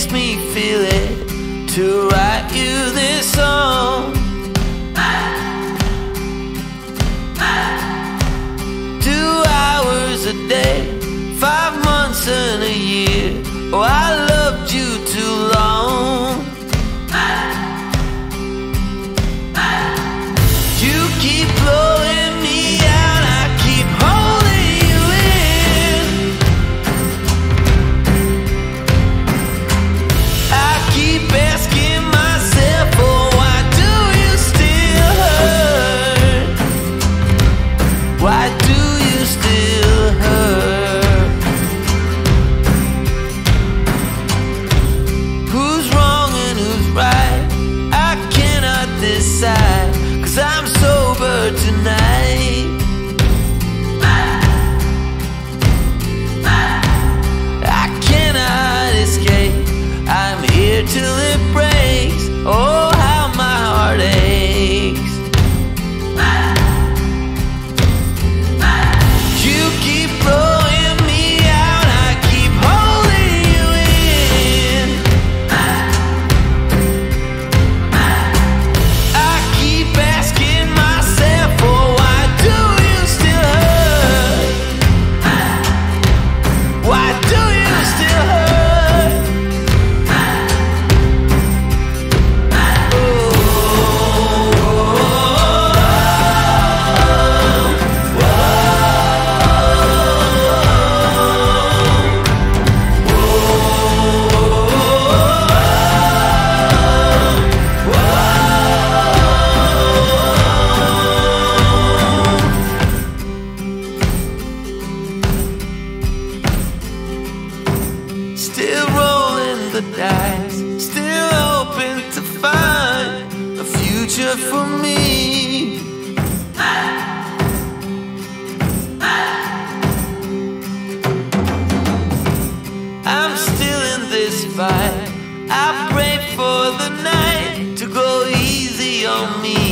makes me feel it to write you this song. Two hours a day, five months and a year. Oh, I Still rolling the dice, still hoping to find a future for me. I'm still in this fight. I pray for the night to go easy on me.